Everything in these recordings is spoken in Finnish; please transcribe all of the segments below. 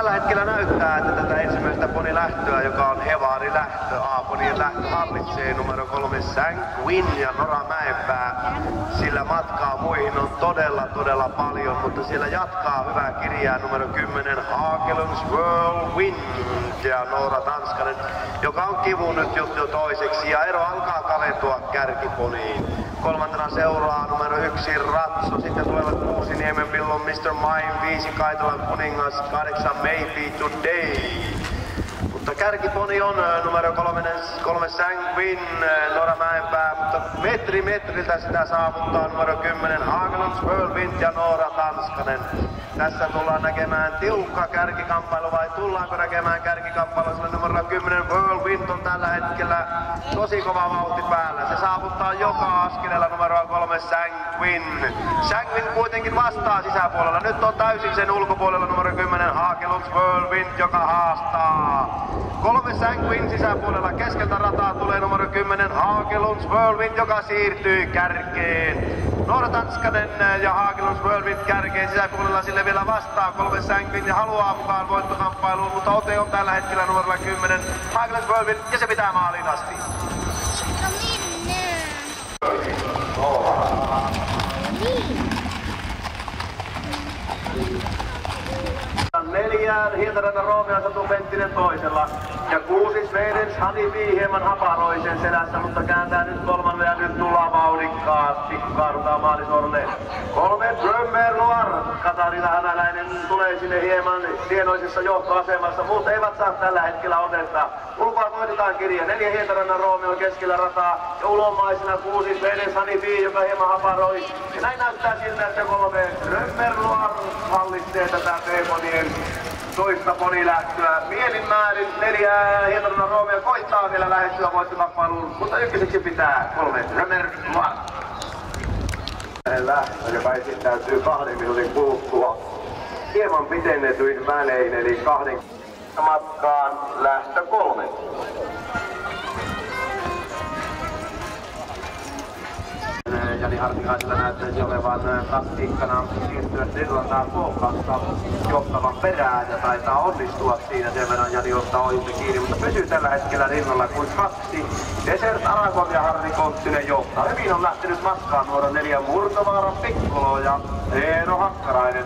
tällä hetkellä näyttää, että tätä ensimmäistä ponilähtöä, joka on Hevari lähtö, A-ponien lähtö hallitsee numero kolme Sanguin ja Nora Mäenpää. Sillä matkaa muihin on todella, todella paljon, mutta siellä jatkaa hyvää kirjaa numero 10 Hagelunds Whirlwind ja Noora Tanskanen, joka on kivu nyt just jo toiseksi ja ero alkaa kaventua kärkiponiin. Kolmantena seuraa numero yksi Ratso, sitten tulevat kuusi Niemenpillon Mr. Mime, viisi Kaitolan kuningas, kahdeksan Maybe Today. Mutta kärkiponi on numero kolme, kolme Sanguin, Nora Mäenpää, mutta metri metriltä sitä saavuttaa numero 10 Hagelands Whirlwind ja Noora Tanskanen. Tässä tullaan näkemään tiukka kärkikamppailu vai tullaanko näkemään kärkikamppailu, sillä numero 10 Whirlwind on tällä hetkellä tosi kova vauhti päällä. Se saavuttaa joka askeleella numero 3 Sanguin. Sanguin kuitenkin vastaa sisäpuolella. Nyt on täysin sen ulkopuolella numero 10 Hagelands Whirlwind, joka haastaa. Kolme Sanguin sisäpuolella keskeltä rataa tulee numero 10 Hagelunds Whirlwind, joka siirtyy kärkeen. Noora Tanskanen ja Hagelunds Whirlwind kärkeen sisäpuolella sille vielä vastaa kolme Sanguin ja haluaa mukaan voittokamppailuun, mutta ote on tällä hetkellä numerolla 10 Hagelunds Whirlwind ja se pitää maaliin asti. No minne? Neljään Hietarannan Roomea Satu Penttinen toisella. Ja kuusi Svedens Hanifi hieman haparoi sen selässä, mutta kääntää nyt kolmannen ja nyt tullaan vauhdikkaasti, kaadutaan maalisuoralle. Kolme Drömmer Noir. Katarina Hämäläinen tulee sinne hieman hienoisessa johtoasemassa, mutta eivät saa tällä hetkellä otetta. Ulkoa koitetaan kirja. Neljä Hietarannan Roomea on keskellä rataa ja ulomaisena kuusi Svedens Hanifi, joka hieman haparoi. Ja näin näyttää siltä, että kolme Drömmer Noir hallitsee tätä Teemonien toista ponilähtöä. Mielin määrin neljä Hietarannan Roomea koittaa vielä lähettyä voittokamppailuun, mutta ykköseksi pitää kolme Drömmer Noir. Lähtö, joka esittäytyy kahden minuutin kuluttua hieman pitennetyin välein, eli kahden matkaan lähtö kolme. Jani Hartikaisella näyttäisi olevan taktiikkana siirtyä Irlantaa K2 johtavan perään ja taitaa onnistua siinä sen verran Jani ottaa ohjusta kiinni, mutta pysyy tällä hetkellä rinnalla kuin kaksi. Desert Aragon ja Harri Konttinen johtaa. Hyvin on lähtenyt matkaan nuoron neljä Murtovaaran Pikkolo ja Eero Hakkarainen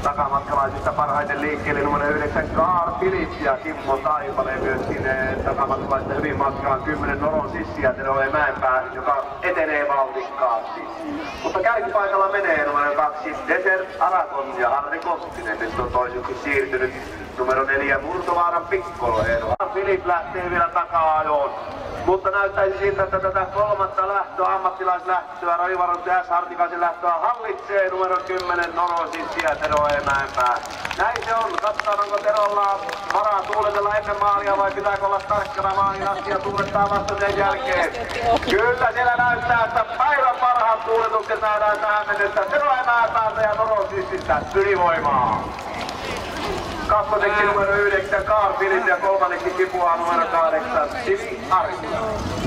takamatkalaisista parhaiten liikkeelle numero 9 Kaar Philips ja Kimmo Taipale myöskin eh, takamatkalaisista hyvin matkaan. 10 Noron sissiä Teroe Mäenpää, joka etenee vauhdikkaasti. Mutta kärkipaikalla menee numero 2 Desert Aragon ja Harri Koskinen. Nyt on toiseksi siirtynyt numero 4 Murtovaaran Pikkolo Eero. Philip lähtee vielä takaa-ajoon. Mutta näyttäisi siltä, että tätä kolmatta lähtöä, ammattilaislähtöä, Ravivaron S. Hartikaisen lähtöä hallitsee numero 10 Noro Sissiä Tero Emäenpää. Näin se on. Katsotaan, onko Terolla varaa tuuletella ennen maalia vai pitääkö olla tarkkana maalin asti ja tuulettaa vasta sen jälkeen. Kyllä siellä näyttää, että päivän parhaat tuuletukset nähdään tähän mennessä. Tero Emäenpäältä ja Noro Sissistä ylivoimaa. Kakkoseksi numero 9 Kaar Philip ja kolmanneksi kipuaa numero 8 Sivi Arki.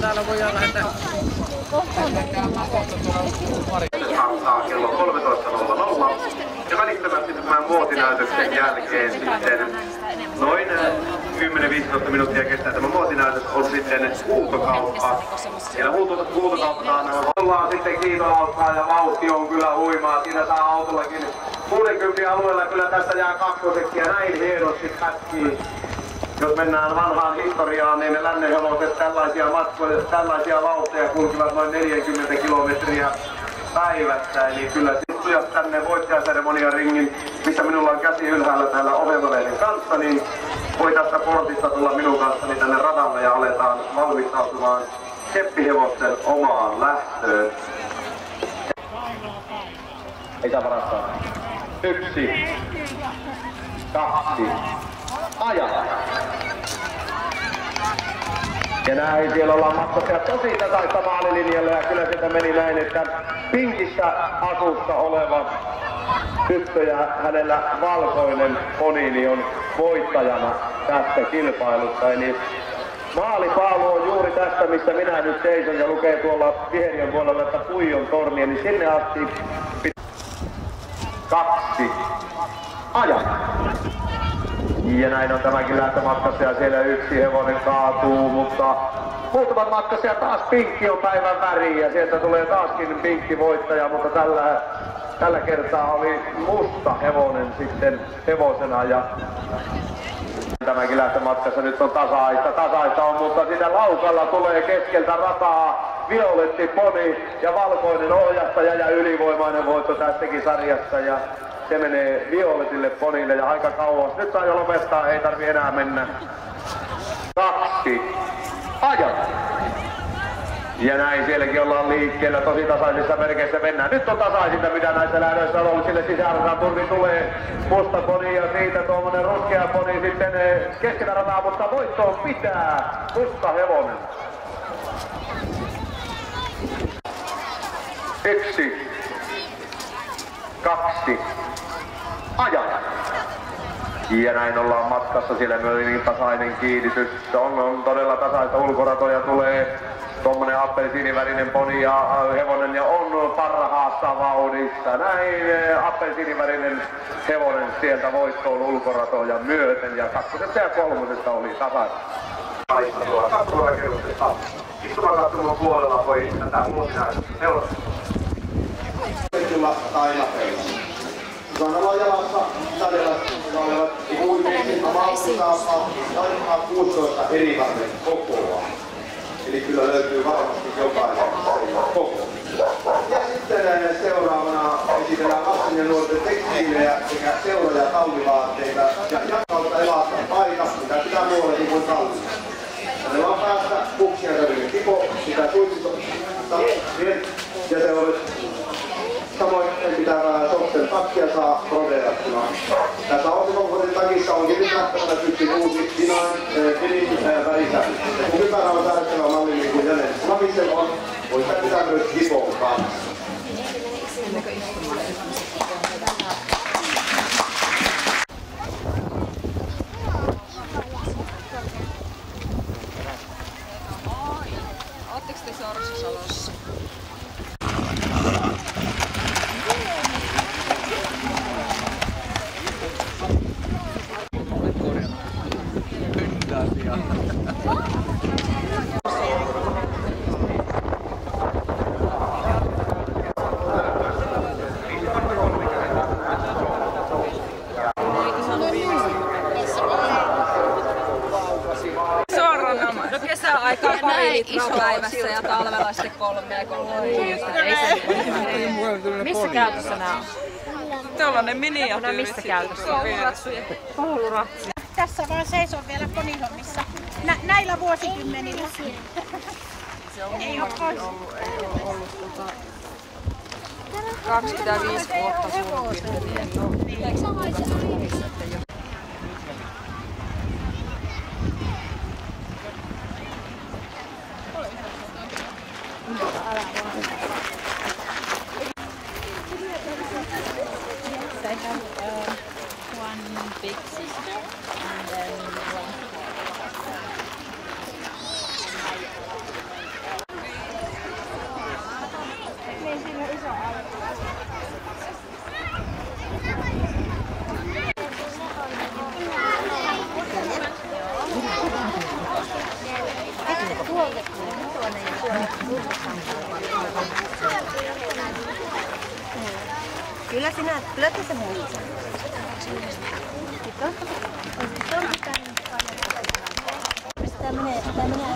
Täällä voidaan lähettää Alkaa kello 13.00 ja välittömästi tämän muotinäytöksen jälkeen sitten noin 10-15 minuuttia kestää tämä muotinäytös on sitten huutokauppa. Siellä huuto, huutokauptaan ollaan sitten kiitolauttaa ja vauhti on kyllä huimaa. Siinä saa autollakin 60 alueella kyllä tässä jää kakkoseksi ja näin hienosti pätkii. Jos mennään vanhaan historiaan, niin ne lännenhevoset tällaisia matkoja, tällaisia vauhteja kulkivat noin 40 kilometriä päivässä. Eli kyllä istujat tänne voittajaseremonian ringin, missä minulla on käsi ylhäällä täällä ohjelmalehden kanssa, niin voi tästä portista tulla minun kanssani tänne radalle ja aletaan valmistautumaan keppihevosten omaan lähtöön. Ei saa varastaa. Yksi, kaksi, aja. Ja näin siellä ollaan matkassa tosi tasaista maalilinjalla ja kyllä sieltä meni näin, että pinkissä asussa oleva tyttö ja hänellä valkoinen ponini on voittajana tässä kilpailussa. Eli maalipaalu on juuri tästä, missä minä nyt seison ja lukee tuolla Viheriön puolella, että Puijon torni, niin sinne asti kaksi, aja. Ja näin on tämäkin lähtömatkassa ja siellä yksi hevonen kaatuu, mutta muutamat matkassa ja taas pinkki on päivän väri ja sieltä tulee taaskin pinkki voittaja, mutta tällä, tällä kertaa oli musta hevonen sitten hevosena ja Tämäkin lähtömatkassa nyt on tasaista, tasaista on, mutta siinä laukalla tulee keskeltä rataa violetti poni ja valkoinen ohjastaja ja ylivoimainen voitto tästäkin sarjassa ja se menee violetille ponille ja aika kauas. Nyt saa jo lopettaa, ei tarvi enää mennä. Kaksi. Aja! Ja näin sielläkin ollaan liikkeellä, tosi tasaisissa merkeissä mennään. Nyt on tasaisinta, mitä näissä lähdöissä on ollut, sille sisäradan turvi tulee musta poni ja siitä tuommoinen ruskea poni sitten eh, keskellä rataa, mutta voittoon pitää musta hevonen. Yksi, kaksi, aja! Ja näin ollaan matkassa, siellä myös niin tasainen kiinnitys. On, on todella tasaista ulkoratoja tulee tuommoinen appelsiinivärinen poni ja hevonen ja on parhaassa vauhdissa. Näin eh, appelsiinivärinen hevonen sieltä voittoon ulkoratoja myöten ja kakkosesta ja kolmosesta oli tasaista. Istumakattelun puolella voi tätä muuta seurata. Tainapeilla. Sanalla jalassa sadella olevat kuitenkin maakuntaa laittaa 16 eri varten kokoa. Eli kyllä löytyy varmasti jokainen open. Litraa päivässä ja talvella sitten kolme ja kolme. Ei se Missä käytössä nämä on? Tuollainen miniatyyri. No missä käytössä? Kouluratsuja. Kouluratsi. Tässä vaan seison vielä konihommissa. Nä, näillä vuosikymmenillä. Ei ole pois. 25 vuotta suurin piirtein. I have um, one big sister and then one Thank you. Kyllä sinä, kyllä tässä muistat. Tämä menee, tämä menee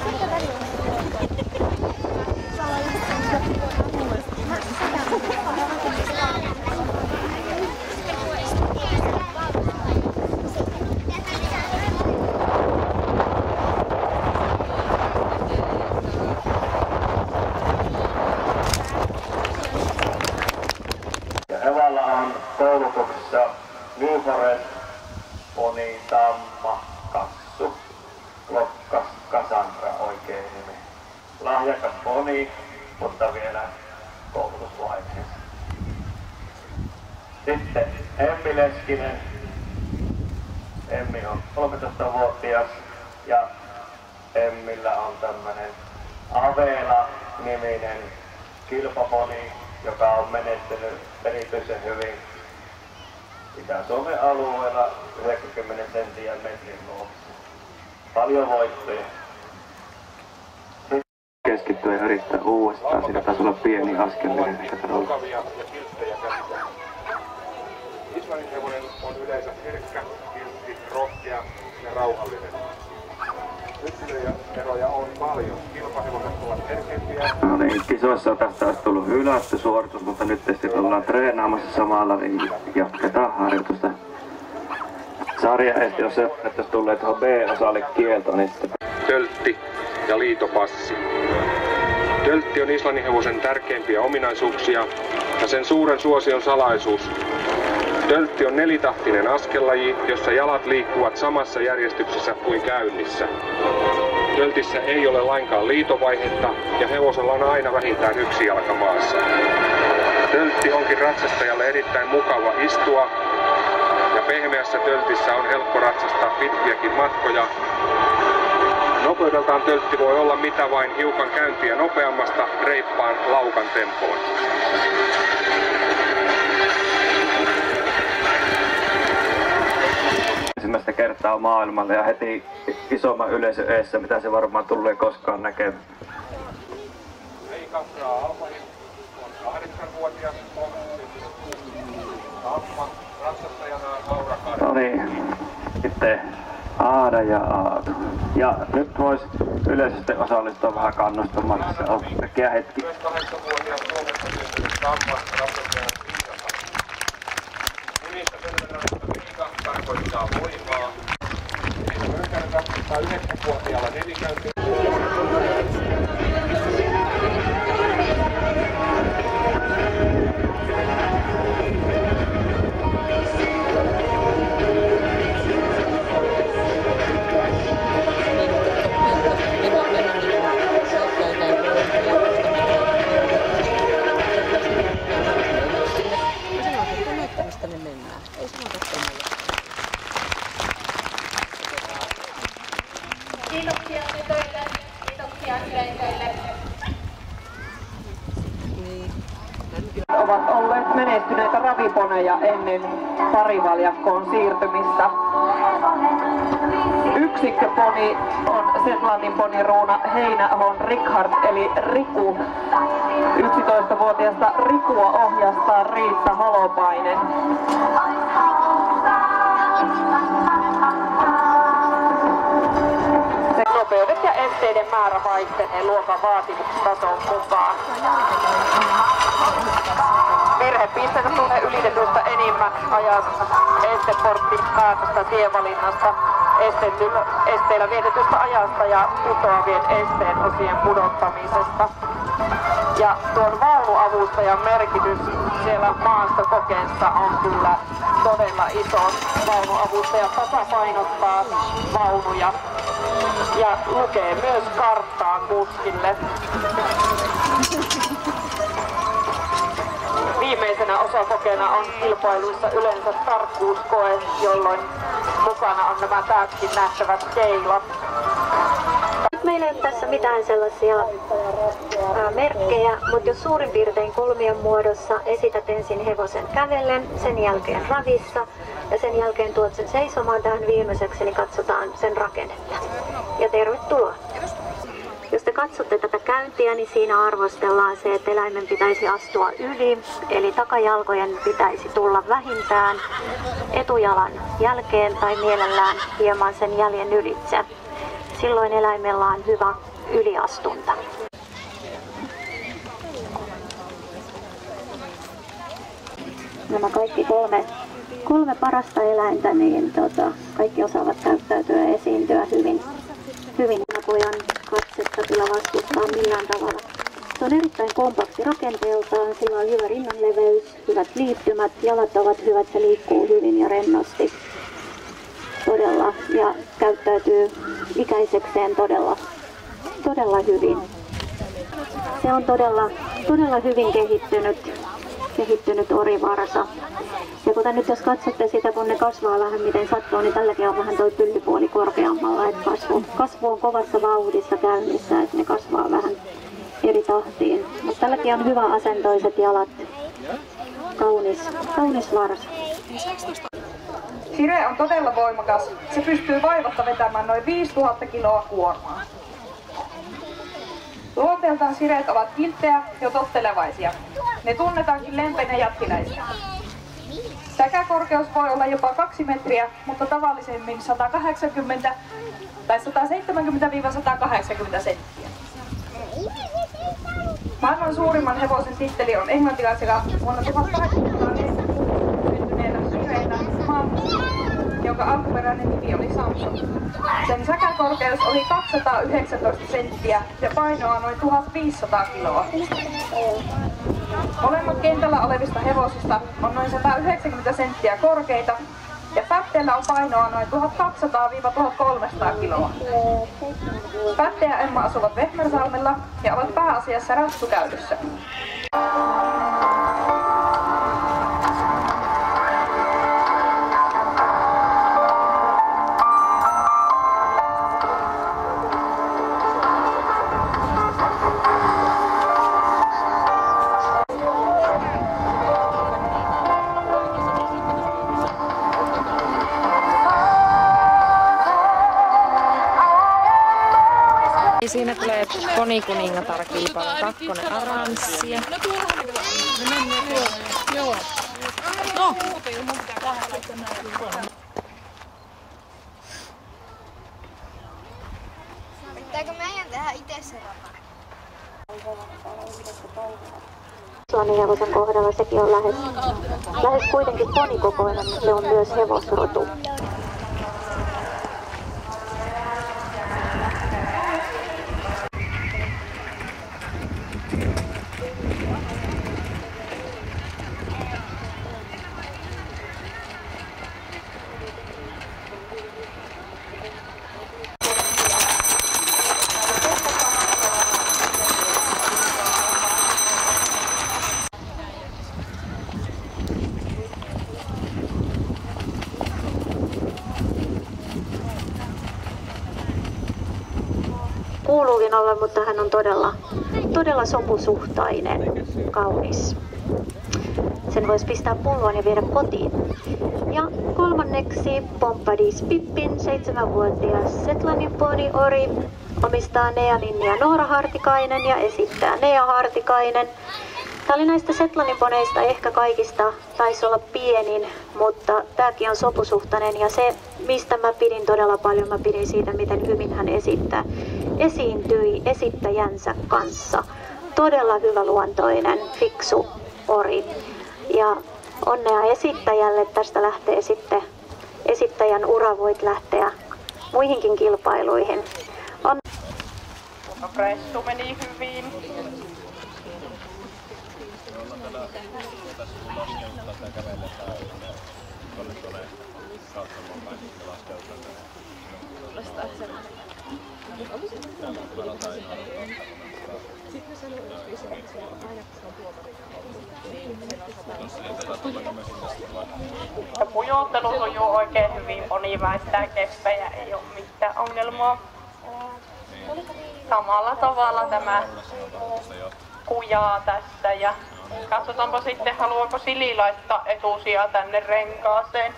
Ja Evalla on koulutuksessa New Forest, Poni, Tamma, Kassu, Lokkas, Cassandra oikein nimi. Lahjakas Poni, mutta vielä koulutusvaiheessa. Sitten Emmi Leskinen. Emmi on 13-vuotias ja Emmillä on tämmönen Avela-niminen kilpaponi, joka on menestynyt erityisen hyvin Itä-Suomen alueella 90 sentin ja metrin luokassa. Paljon voittoja. Keskittyä ja yrittää uudestaan, sillä taisi olla pieni askel. Mukavia ja kilttejä käsiä. Islannin hevonen on yleensä rauhallinen. Yksilöjä eroja on paljon. Kilpahevoset ovat herkempiä. No niin, kisoissa tästä olisi tullut hylätty suoritus, mutta nyt tietysti ollaan treenaamassa samalla, niin jatketaan harjoitusta. Sarja esti on se, että jos tulee tuohon B-osalle kielto, niin sitten Töltti ja liitopassi. Töltti on Islannin hevosen tärkeimpiä ominaisuuksia ja sen suuren suosion salaisuus. Töltti on nelitahtinen askellaji, jossa jalat liikkuvat samassa järjestyksessä kuin käynnissä. Töltissä ei ole lainkaan liitovaihetta ja hevosella on aina vähintään yksi jalka maassa. Töltti onkin ratsastajalle erittäin mukava istua ja pehmeässä töltissä on helppo ratsastaa pitkiäkin matkoja. Nopeudeltaan töltti voi olla mitä vain hiukan käyntiä nopeammasta reippaan laukan tempoon. Ensimmäistä kertaa maailmalle ja heti isomman yleisön eessä, mitä se varmaan tulee koskaan näkemään. No niin, sitten Aada ja Aatu. Ja nyt vois yleisesti osallistua vähän kannustamaan, se on äkkiä hetki. Myös kahdeksanvuotias Suomessa syntynyt ratsastajana Viikassa. Nimistä sen verran, että Viika tarkoittaa voimaa. Ratsastaa yhdeksänvuotiaalla nelikäynti. Ei Kiitoksia tytöille, kiitoksia ovat olleet menestyneitä raviponeja ennen parivaljakkoon siirtymistä. Yksikköponi on Setlannin poniruuna Heinähon Richard eli Riku. 11-vuotiaasta Rikua ohjastaa Riitta Holopainen. Nopeudet ja esteiden määrä vaihtelee luokan vaatimustason mukaan. Virhepisteitä tulee ylitetystä enimmän ajasta esteportin päätöstä tievalinnasta, estetyllä, esteillä vietetystä ajasta ja putoavien esteen osien pudottamisesta. Ja tuon vaunuavustajan merkitys siellä maastokokeessa on kyllä todella iso. Vaunuavustaja tasapainottaa vaunuja ja lukee myös karttaa kuskille. Viimeisenä osakokeena on kilpailuissa yleensä tarkkuuskoe, jolloin mukana on nämä täältäkin nähtävät keilat. Meillä ei ole tässä mitään sellaisia merkkejä, mutta jos suurin piirtein kolmion muodossa esität ensin hevosen kävellen, sen jälkeen ravissa ja sen jälkeen tuot sen seisomaan tähän viimeiseksi, niin katsotaan sen rakennetta. Ja tervetuloa. Jos te katsotte tätä käyntiä, niin siinä arvostellaan se, että eläimen pitäisi astua yli, eli takajalkojen pitäisi tulla vähintään etujalan jälkeen tai mielellään hieman sen jäljen ylitse. Silloin eläimellä on hyvä yliastunta. Nämä kaikki kolme, kolme parasta eläintä, niin tota, kaikki osaavat käyttäytyä ja esiintyä hyvin. Hyvin nakojan katsetta kyllä vastustaa millään tavalla. Se on erittäin kompakti rakenteeltaan, sillä on hyvä rinnanleveys, hyvät liittymät, jalat ovat hyvät, se liikkuu hyvin ja rennosti todella ja käyttäytyy ikäisekseen todella, todella hyvin. Se on todella, todella hyvin kehittynyt, kehittynyt orivarsa. Ja kuten nyt jos katsotte sitä, kun ne kasvaa vähän miten sattuu, niin tälläkin on vähän toi pyllypuoli korkeammalla, että kasvu, kasvu on kovassa vauhdissa käynnissä, että ne kasvaa vähän eri tahtiin. Mutta tälläkin on hyvä asentoiset jalat. Kaunis, kaunis varsa. Sire on todella voimakas. Se pystyy vaivatta vetämään noin 5000 kiloa kuormaa. Luonteeltaan sireet ovat kilttejä ja tottelevaisia. Ne tunnetaankin lempeinä jättiläisinä. Säkäkorkeus voi olla jopa 2 metriä, mutta tavallisemmin 180 tai 170-180 senttiä. Maailman suurimman hevosen titteli on englantilaisella vuonna 1840 syntyneellä jonka alkuperäinen nimi oli Samson. Sen säkäkorkeus oli 219 senttiä ja painoa noin 1500 kiloa. Molemmat kentällä olevista hevosista on noin 190 senttiä korkeita ja Pätteellä on painoa noin 1200-1300 kiloa. Pätte ja Emma asuvat Vehmersalmella ja ovat pääasiassa ratsukäytössä. Ja Ponikuningatar Kiipala kakkonen aranssia. Joo. No. Pitääkö meidän tehdä itse se? Islannin kohdalla sekin on lähes, lähes kuitenkin ponikokoinen, mutta se on myös hevosrotu. Kuuluukin olla, mutta hän on todella, todella sopusuhtainen, kaunis. Sen voisi pistää pulloon ja viedä kotiin. Ja kolmanneksi Pompadis Pippin, 7-vuotias Setlanin poni Ori, omistaa Nea Linnia Noora Hartikainen ja esittää Nea Hartikainen. Tämä oli näistä Setlanin poneista ehkä kaikista, taisi olla pienin, mutta tämäkin on sopusuhtainen ja se, mistä mä pidin todella paljon, mä pidin siitä, miten hyvin hän esittää. Esiintyi esittäjänsä kanssa. Todella hyvä luontoinen, fiksu ori. Ja onnea esittäjälle, tästä lähtee sitten esittäjän ura, voit lähteä muihinkin kilpailuihin. On... Pressu meni hyvin. Ja pujottelu sujuu oikein hyvin, poni väistää keppejä, ei ole mitään ongelmaa. Samalla tavalla tämä kujaa tässä ja katsotaanpa sitten haluaako Sili laittaa etusia tänne renkaaseen.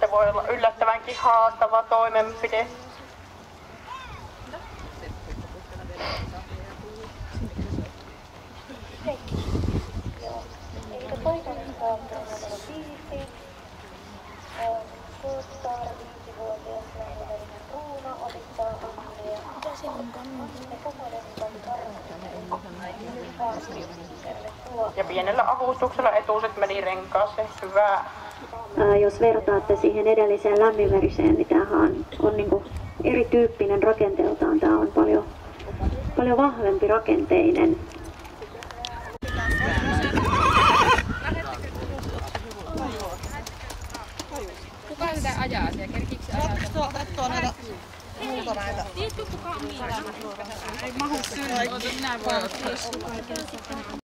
Se voi olla yllättävänkin haastava toimenpide. Eli poikainen saa numero viisi. Kuustaara viisivuotias lähivälinen Ruuna opittaa Annia. Mitä siinä on Ja kokoinen Ja pienellä avustuksella etuuset meni renkaaseen. Hyvää. Ää, jos vertaatte siihen edelliseen lämminveriseen, niin tämähän on, on niin erityyppinen rakenteeltaan. Tämä on paljon, paljon vahvempi rakenteinen. Kuka sitä ajaa siellä? Kerkiksi ajaa? Tuo, tuo näitä muuta näitä. Tiedätkö kuka on. Minä voin ottaa.